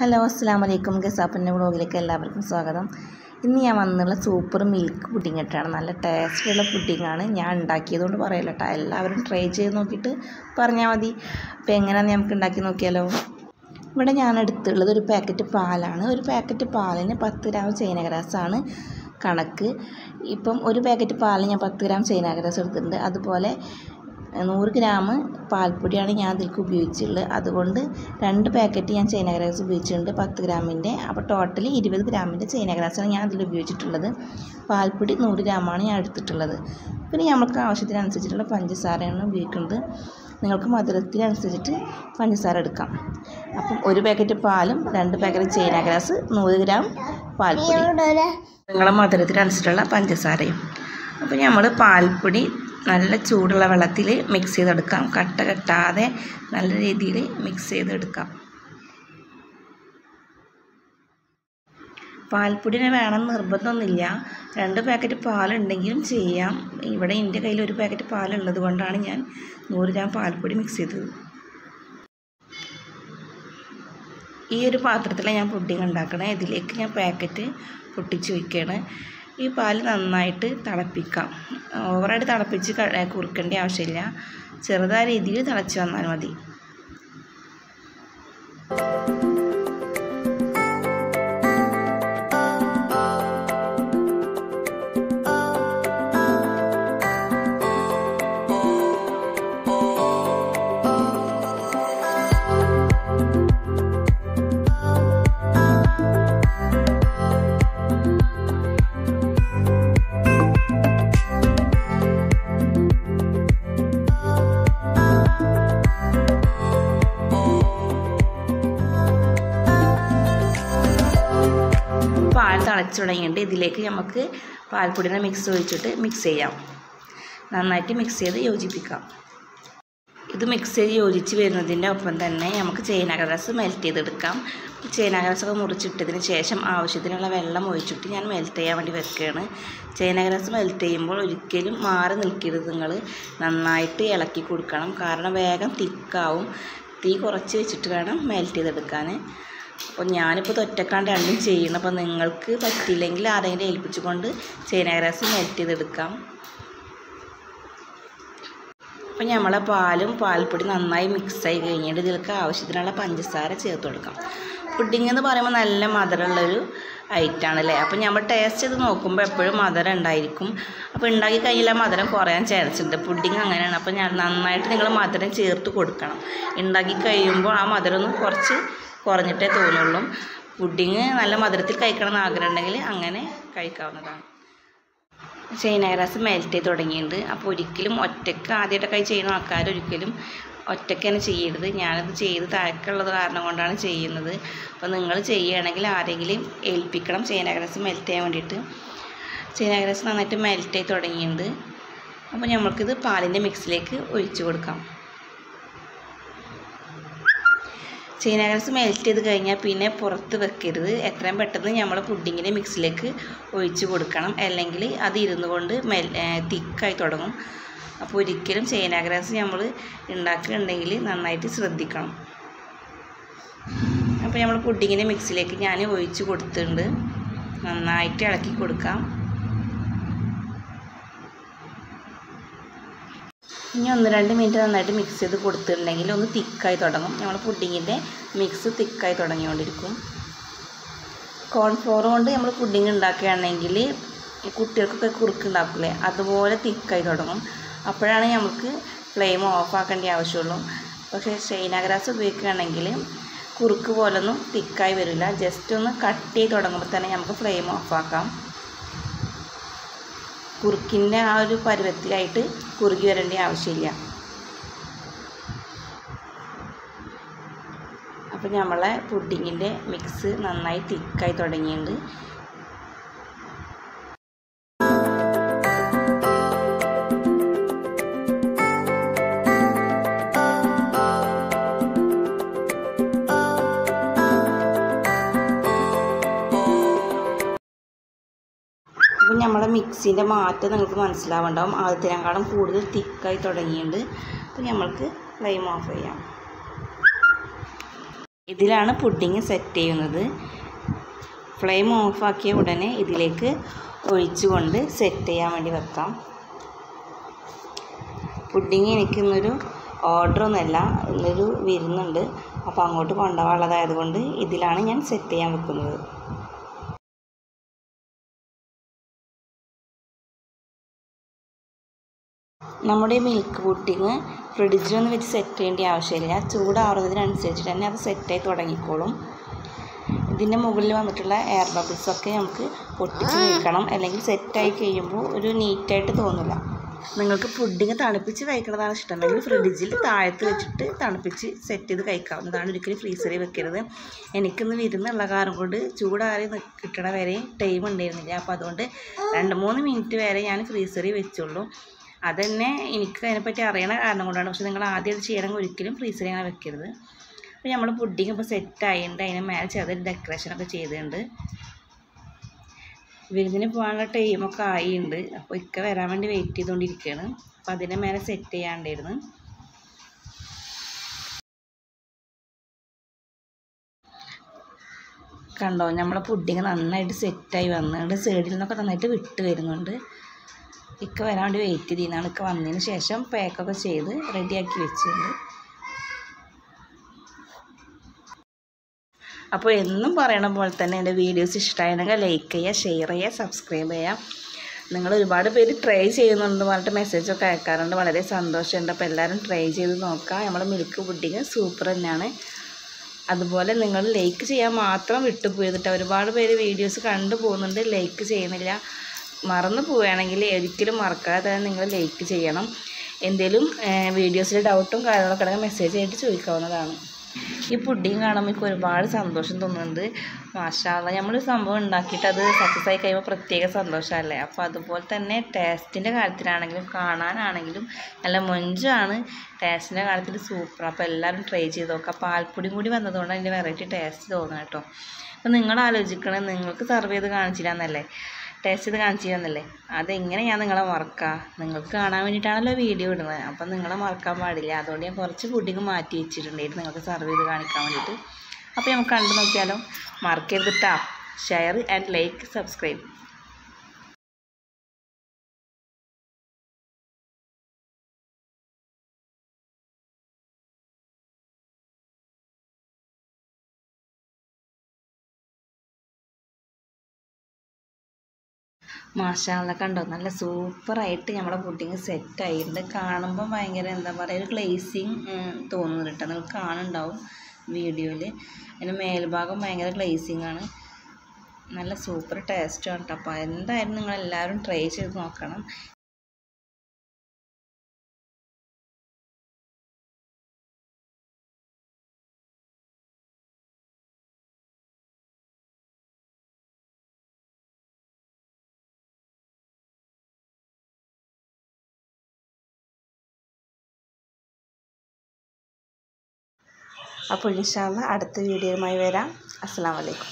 Hello അസ്സാം വലൈക്കും ഗസാപ്പിന്റെ വ്ളോഗിലേക്ക് എല്ലാവർക്കും സ്വാഗതം. ഇന്ന് ഞാൻ വന്നുള്ള സൂപ്പർ മിൽക്ക് പുഡിംഗ് ഇട്ടാണ് നല്ല ടേസ്റ്റുള്ള പുഡിങ്ങാണ് ഞാൻ ഉണ്ടാക്കിയതുകൊണ്ട് പറയല്ല കേട്ടോ. എല്ലാവരും ട്രൈ ചെയ്ത് നോക്കിയിട്ട് പറഞ്ഞാൽ മതി. അപ്പോൾ എങ്ങനെയാണെന്ന് നമുക്ക് ഉണ്ടാക്കി നോക്കിയാലോ? ഇവിടെ ഞാൻ എടുത്തുള്ളത് ഒരു പാക്കറ്റ് പാലാണ്. ഒരു പാക്കറ്റ് പാലിന് പത്ത് ഗ്രാം ചൈനഗ്രാസാണ് കണക്ക്. ഇപ്പം ഒരു പാക്കറ്റ് പാലിന് ഞാൻ പത്ത് ഗ്രാം ചൈനഗ്രാസ് എടുത്തിട്ടുണ്ട്. അതുപോലെ നൂറ് ഗ്രാം പാൽപ്പൊടിയാണ് ഞാൻ അതിലേക്ക് ഉപയോഗിച്ചിട്ടുള്ളത്. അതുകൊണ്ട് രണ്ട് പാക്കറ്റ് ഞാൻ ചൈന ഗ്രാസ് ഉപയോഗിച്ചിട്ടുണ്ട് പത്ത് ഗ്രാമിന്റെ. അപ്പോൾ ടോട്ടൽ ഇരുപത് ഗ്രാമിന്റെ ചൈന ഗ്രാസാണ് ഞാൻ അതിൽ ഉപയോഗിച്ചിട്ടുള്ളത്. പാൽപ്പൊടി നൂറ് ഗ്രാമാണ് ഞാൻ എടുത്തിട്ടുള്ളത്. പിന്നെ നമുക്ക് ആവശ്യത്തിനനുസരിച്ചിട്ടുള്ള പഞ്ചസാരയാണ് ഉപയോഗിക്കുന്നത്. നിങ്ങൾക്ക് മധുരത്തിനനുസരിച്ചിട്ട് പഞ്ചസാര എടുക്കാം. അപ്പം ഒരു പാക്കറ്റ് പാലും രണ്ട് പാക്കറ്റ് ചൈന ഗ്രാസ് നൂറ് ഗ്രാം പാൽപ്പൊടി. നിങ്ങളുടെ മധുരത്തിനനുസരിച്ചുള്ള പഞ്ചസാരയും. അപ്പോൾ നമ്മൾ പാൽപ്പൊടി നല്ല ചൂടുള്ള വെള്ളത്തിൽ മിക്സ് ചെയ്തെടുക്കാം. കട്ട കെട്ടാതെ നല്ല രീതിയിൽ മിക്സ് ചെയ്തെടുക്കാം. പാൽപ്പൊടിനെ വേണം നിർബന്ധമൊന്നുമില്ല. രണ്ട് പാക്കറ്റ് പാലുണ്ടെങ്കിലും ചെയ്യാം. ഇവിടെ എന്റെ കയ്യിൽ ഒരു പാക്കറ്റ് പാലുള്ളത് കൊണ്ടാണ് ഞാൻ നൂറ് ഗ്രാം പാൽപ്പൊടി മിക്സ് ചെയ്തത്. ഈ ഒരു പാത്രത്തിലാണ് ഞാൻ പുഡിങ് ഉണ്ടാക്കണേ. ഇതിലേക്ക് ഞാൻ പാക്കറ്റ് പൊട്ടിച്ച് വയ്ക്കുകയാണ് ഈ പാൽ നന്നായിട്ട് തിളപ്പിക്കാം. ഓവറായിട്ട് തിളപ്പിച്ച് കുറുക്കേണ്ട ആവശ്യമില്ല. ചെറുതായ രീതിയിൽ തിളച്ച് വന്നാൽ മതി. തിളച്ച് തുടങ്ങിയിട്ട് ഇതിലേക്ക് നമുക്ക് പാൽപ്പൊടിയുടെ മിക്സ് ഒഴിച്ചിട്ട് മിക്സ് ചെയ്യാം. നന്നായിട്ട് മിക്സ് ചെയ്ത് യോജിപ്പിക്കാം. ഇത് മിക്സ് ചെയ്ത് യോജിച്ച് വരുന്നതിന്റെ ഒപ്പം തന്നെ നമുക്ക് ചേനാഗ്രാസ് മെൽറ്റ് ചെയ്തെടുക്കാം. ചേനാഗ്രാസൊക്കെ മുറിച്ചിട്ടതിന് ശേഷം ആവശ്യത്തിനുള്ള വെള്ളം ഒഴിച്ചിട്ട് ഞാൻ മെൽറ്റ് ചെയ്യാൻ വേണ്ടി വെക്കുകയാണ്. ചേനാഗ്രാസ് മെൽറ്റ് ചെയ്യുമ്പോൾ ഒരിക്കലും മാറി നിൽക്കരുത് നിങ്ങൾ നന്നായിട്ട് ഇളക്കി കൊടുക്കണം. കാരണം വേഗം തിക്കാവും. തീ കുറച്ച് വെച്ചിട്ട് വേണം മെൽറ്റ് ചെയ്തെടുക്കാൻ അപ്പോൾ ഞാനിപ്പോൾ തൊറ്റക്കാണ്ട് രണ്ടും ചെയ്യുന്നു. അപ്പോൾ നിങ്ങൾക്ക് പറ്റിയില്ലെങ്കിൽ ആരെങ്കിലും ഏൽപ്പിച്ചുകൊണ്ട് ചേനാഗ്രാസ് മെൽറ്റ് ചെയ്തെടുക്കാം. അപ്പോൾ നമ്മളെ പാലും പാൽപ്പൊടി നന്നായി മിക്സായി കഴിഞ്ഞിട്ട് ഇതിലേക്ക് ആവശ്യത്തിനുള്ള പഞ്ചസാര ചേർത്ത് കൊടുക്കാം. പുഡിംഗ് എന്ന് പറയുമ്പോൾ നല്ല മധുരമുള്ളൊരു ഐറ്റാണ് അല്ലേ? അപ്പോൾ നമ്മൾ ടേസ്റ്റ് ചെയ്ത് നോക്കുമ്പോൾ എപ്പോഴും മധുരം ഉണ്ടായിരിക്കും. അപ്പോൾ ഉണ്ടാക്കി കഴിഞ്ഞാൽ മധുരം കുറയാൻ ചാൻസ് ഉണ്ട്. പുഡിംഗ് അങ്ങനെയാണ്. അപ്പോൾ ഞാൻ നന്നായിട്ട് നിങ്ങൾ മധുരം ചേർത്ത് കൊടുക്കണം. ഉണ്ടാക്കി കഴിയുമ്പോൾ ആ മധുരം ഒന്ന് കുറച്ച് കുറഞ്ഞിട്ടേ തോന്നുള്ളൂ. പുഡിങ് നല്ല മധുരത്തിൽ കഴിക്കണം എന്ന് ആഗ്രഹം ഉണ്ടെങ്കിൽ അങ്ങനെ കഴിക്കാവുന്നതാണ്. ഗ്രാസ് മെൽറ്റ് ചെയ്ത് തുടങ്ങിയിട്ടുണ്ട്. അപ്പോൾ ഒരിക്കലും ഒറ്റയ്ക്ക് ആദ്യമായിട്ടൊക്കെ ചെയ്യുന്ന ആൾക്കാർ ഒരിക്കലും ഒറ്റയ്ക്ക് തന്നെ ചെയ്യരുത്. ഞാനത് ചെയ്ത് താഴേക്കുള്ളത് കാരണം കൊണ്ടാണ് ചെയ്യുന്നത്. അപ്പോൾ നിങ്ങൾ ചെയ്യുകയാണെങ്കിൽ ആരെങ്കിലും ഏൽപ്പിക്കണം ഗ്രാസ് മെൽറ്റ് ചെയ്യാൻ വേണ്ടിയിട്ട്. ഗ്രാസ് നന്നായിട്ട് മെൽറ്റ് ചെയ്ത് തുടങ്ങിയിട്ടുണ്ട്. അപ്പോൾ നമ്മൾക്കിത് പാലിന്റെ മിക്സിലേക്ക് ഒഴിച്ചു കൊടുക്കാം. ചൈന ഗ്രാസ് മെൽറ്റ് ചെയ്ത് കഴിഞ്ഞാൽ പിന്നെ പുറത്ത് വെക്കരുത്. എത്രയും പെട്ടെന്ന് നമ്മൾ പുഡിങ്ങിന്റെ മിക്സിലേക്ക് ഒഴിച്ച് കൊടുക്കണം. അല്ലെങ്കിൽ അത് ഇരുന്നു കൊണ്ട് മെൽ തിക്കായി തുടങ്ങും. അപ്പോൾ ഒരിക്കലും ചൈന ഗ്രാസ് നമ്മൾ ഉണ്ടാക്കുന്നുണ്ടെങ്കിൽ നന്നായിട്ട് ശ്രദ്ധിക്കണം. അപ്പോൾ നമ്മൾ പുഡിങ്ങിന്റെ മിക്സിലേക്ക് ഞാൻ ഒഴിച്ച് കൊടുത്തിട്ടുണ്ട്. നന്നായിട്ട് ഇളക്കി കൊടുക്കാം. ഇനി ഒന്ന് രണ്ട് മിനിറ്റ് നന്നായിട്ട് മിക്സ് ചെയ്ത് കൊടുത്തിട്ടുണ്ടെങ്കിൽ ഒന്ന് തിക്കായി തുടങ്ങും. നമ്മൾ പുഡിങ്ങിന്റെ മിക്സ് തിക്കായി തുടങ്ങിക്കൊണ്ടിരിക്കും. കോൺഫ്ലോർ കൊണ്ട് നമ്മൾ പുഡിങ് ഉണ്ടാക്കുകയാണെങ്കിൽ കുട്ടികൾക്കൊക്കെ കുറുക്ക് ഉണ്ടാക്കില്ലേ അതുപോലെ തിക്കായി തുടങ്ങും. അപ്പോഴാണ് നമുക്ക് ഫ്ലെയിം ഓഫ് ആക്കേണ്ട ആവശ്യമുള്ളൂ. പക്ഷേ ഷൈനാഗ്രാസ് ഗ്രാസ് ഉപയോഗിക്കുകയാണെങ്കിൽ കുറുക്ക് പോലൊന്നും തിക്കായി വരില്ല. ജസ്റ്റ് ഒന്ന് കട്ട് ചെയ്ത് തുടങ്ങുമ്പോൾ തന്നെ നമുക്ക് ഫ്ലെയിം ഓഫ് ആക്കാം. കുറുക്കിന്റെ ആ ഒരു പരുവത്തിലായിട്ട് കുറുകി വരേണ്ട ആവശ്യമില്ല. അപ്പോൾ നമ്മളെ പുഡിങ്ങിന്റെ മിക്സ് നന്നായി തിക്കായി തുടങ്ങിയിട്ടുണ്ട്. മിക്സിന്റെ മാറ്റം നിങ്ങൾക്ക് മനസ്സിലാവുണ്ടാവും. ആദ്യത്തിനേക്കാളും കൂടുതൽ തിക്കായി തുടങ്ങിയിട്ടുണ്ട്. അപ്പോൾ നമ്മൾക്ക് ഫ്ലെയിം ഓഫ് ചെയ്യാം. ഇതിലാണ് പുഡിങ് സെറ്റ് ചെയ്യുന്നത്. ഫ്ലെയിം ഓഫാക്കിയ ഉടനെ ഇതിലേക്ക് ഒഴിച്ചുകൊണ്ട് സെറ്റ് ചെയ്യാൻ വേണ്ടി വെക്കാം. പുഡിങ് എനിക്കിന്നൊരു ഓർഡറൊന്നുമല്ല ഇന്നൊരു വിരുന്നുണ്ട്. അപ്പോൾ അങ്ങോട്ട് കൊണ്ടുപോകാനുള്ളതായതുകൊണ്ട് ഇതിലാണ് ഞാൻ സെറ്റ് ചെയ്യാൻ വെക്കുന്നത്. നമ്മുടെ മിൽക്ക് പുഡിങ് ഫ്രിഡ്ജിലൊന്നും വെച്ച് സെറ്റ് ചെയ്യേണ്ട ആവശ്യമില്ല. ചൂടാറുന്നതിനനുസരിച്ച് തന്നെ അത് സെറ്റായി തുടങ്ങിക്കോളും. ഇതിന്റെ മുകളിൽ വന്നിട്ടുള്ള എയർ ബബിൾസൊക്കെ നമുക്ക് പൊട്ടിച്ച് നീക്കണം അല്ലെങ്കിൽ സെറ്റായി കഴിയുമ്പോൾ ഒരു നീറ്റായിട്ട് തോന്നില്ല നിങ്ങൾക്ക് പുഡിങ് തണുപ്പിച്ച് കഴിക്കുന്നതാണ് ഇഷ്ടമെങ്കിൽ ഫ്രിഡ്ജിൽ താഴത്ത് വെച്ചിട്ട് തണുപ്പിച്ച് സെറ്റ് ചെയ്ത് കഴിക്കാവുന്നതാണ് ഒരിക്കലും ഫ്രീസറിൽ വെക്കരുത്. എനിക്കിന്ന് വിരുന്നുള്ള കാരണം കൊണ്ട് ചൂടാറി കിട്ടണ വരെ ടൈം ഉണ്ടായിരുന്നില്ല. അപ്പോൾ അതുകൊണ്ട് രണ്ട് മൂന്ന് മിനിറ്റ് വരെ ഞാൻ ഫ്രീസറിൽ വെച്ചുള്ളൂ. അതന്നെ എനിക്ക് അതിനെപ്പറ്റി അറിയണ കാരണം കൊണ്ടാണ്. പക്ഷെ നിങ്ങൾ ആദ്യം അത് ചെയ്യണമെങ്കിൽ ഒരിക്കലും ഫ്രീസറിൽ അങ്ങനെ വെക്കരുത്. അപ്പോൾ നമ്മൾ പുഡിങ് ഇപ്പോൾ സെറ്റ് ആയിട്ടുണ്ട് അതിന് മേലെ ചെറിയൊരു ഡെക്കറേഷനൊക്കെ ചെയ്തിട്ടുണ്ട്. വിരുന്നിന് പോകാനുള്ള ടൈമൊക്കെ ആയിട്ടുണ്ട് അപ്പോൾ ഇക്ക വരാൻ വേണ്ടി വെയിറ്റ് ചെയ്തുകൊണ്ടിരിക്കുകയാണ് അപ്പോൾ അതിന്റെ മേലെ സെറ്റ് ചെയ്യാണ്ടായിരുന്നു. കണ്ടോ? നമ്മളെ പുഡിങ് നന്നായിട്ട് സെറ്റായി വന്നിട്ടുണ്ട് സൈഡിൽ നിന്നൊക്കെ നന്നായിട്ട് വിട്ട് വരുന്നുണ്ട്. ഇക്ക വരാണ്ട് വെയിറ്റ് ചെയ്യുന്നതാണ് ഇക്ക വന്നതിന് ശേഷം പാക്കൊക്കെ ചെയ്ത് റെഡിയാക്കി വെച്ചിട്ടുണ്ട്. അപ്പോൾ എന്നും പറയണ പോലെ തന്നെ എന്റെ വീഡിയോസ് ഇഷ്ടമായിരുന്നെങ്കിൽ ലൈക്ക് ചെയ്യുക ഷെയർ ചെയ്യുക സബ്സ്ക്രൈബ് ചെയ്യുക. നിങ്ങൾ ഒരുപാട് പേര് ട്രൈ ചെയ്യുന്നുണ്ട് പറഞ്ഞിട്ട് മെസ്സേജൊക്കെ അയക്കാറുണ്ട്. വളരെ സന്തോഷമുണ്ട്. അപ്പോൾ എല്ലാവരും ട്രൈ ചെയ്ത് നോക്കുക. നമ്മുടെ മിൽക്ക് പുഡിങ് സൂപ്പർ തന്നെയാണ്. അതുപോലെ നിങ്ങൾ ലൈക്ക് ചെയ്യാൻ മാത്രം വിട്ടുപോയിട്ട് ഒരുപാട് പേര് വീഡിയോസ് കണ്ടു പോകുന്നുണ്ട്. ലൈക്ക് ചെയ്യുന്നില്ല. മറന്നു പോവുകയാണെങ്കിൽ ഒരിക്കലും മറക്കാതെ നിങ്ങൾ ലൈക്ക് ചെയ്യണം. എന്തെങ്കിലും വീഡിയോസിൽ ഡൗട്ടും കാര്യങ്ങളൊക്കെ ഉണ്ടെങ്കിൽ മെസ്സേജ് ആയിട്ട് ചോദിക്കാവുന്നതാണ്. ഈ പുഡിങ് കാണുമ്പോൾ എനിക്ക് ഒരുപാട് സന്തോഷം തോന്നുന്നുണ്ട്. മാഷാള്ള നമ്മൾ സംഭവം ഉണ്ടാക്കിയിട്ട് അത് സക്സസ് ആയി കഴിയുമ്പോൾ പ്രത്യേക സന്തോഷമല്ലേ അപ്പോൾ അതുപോലെ തന്നെ ടേസ്റ്റിന്റെ കാര്യത്തിലാണെങ്കിലും കാണാനാണെങ്കിലും നല്ല മൊഞ്ചാണ് ടേസ്റ്റിന്റെ കാര്യത്തിൽ സൂപ്പർ അപ്പോൾ എല്ലാവരും ട്രൈ ചെയ്ത് നോക്കുക പാൽപ്പൊടിയും കൂടി വന്നതുകൊണ്ട് അതിന്റെ വെറൈറ്റി ടേസ്റ്റ് തോന്നുക കേട്ടോ. അപ്പോൾ നിങ്ങൾ ആലോചിക്കണേ നിങ്ങൾക്ക് സർവ് ചെയ്ത് കാണിച്ചില്ലാന്നല്ലേ? ടേസ്റ്റ് ചെയ്ത് കാണിച്ചു തന്നല്ലേ അതെങ്ങനെ ഞാൻ നിങ്ങളെ മറക്കാം? നിങ്ങൾക്ക് കാണാൻ വേണ്ടിയിട്ടാണല്ലോ വീഡിയോ ഇടുന്നത്. അപ്പം നിങ്ങളെ മറക്കാൻ പാടില്ല. അതുകൊണ്ട് ഞാൻ കുറച്ച് ഫുഡിങ് മാറ്റി വെച്ചിട്ടുണ്ടായിരുന്നു നിങ്ങൾക്ക് സർവ് ചെയ്ത് കാണിക്കാൻ വേണ്ടിയിട്ട്. അപ്പോൾ നമുക്ക് കണ്ടു നോക്കിയാലോ. മറക്കരുത് ട്ടാ ഷെയർ ആൻഡ് ലൈക്ക് സബ്സ്ക്രൈബ് മാഷാള്ള കണ്ടോ? നല്ല സൂപ്പറായിട്ട് നമ്മുടെ പുഡിങ് സെറ്റ് ആയിട്ടുണ്ട് കാണുമ്പോൾ ഭയങ്കര എന്താ പറയുക ഒരു ഗ്ലേസിങ് തോന്നുന്നുണ്ട് കേട്ടോ. നിങ്ങൾ കാണുന്നുണ്ടാവും വീഡിയോയിൽ അതിന്റെ മേൽഭാഗം ഭയങ്കര ഗ്ലേസിങ് ആണ്. നല്ല സൂപ്പർ ടേസ്റ്റാണ് കേട്ടോ. അപ്പോൾ എന്തായാലും നിങ്ങളെല്ലാവരും ട്രൈ ചെയ്ത് നോക്കണം. അപ്പോൾ ഇൻഷാല്ല അടുത്ത വീഡിയോയുമായി വരാം. അസ്സാം വലൈക്കും